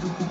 do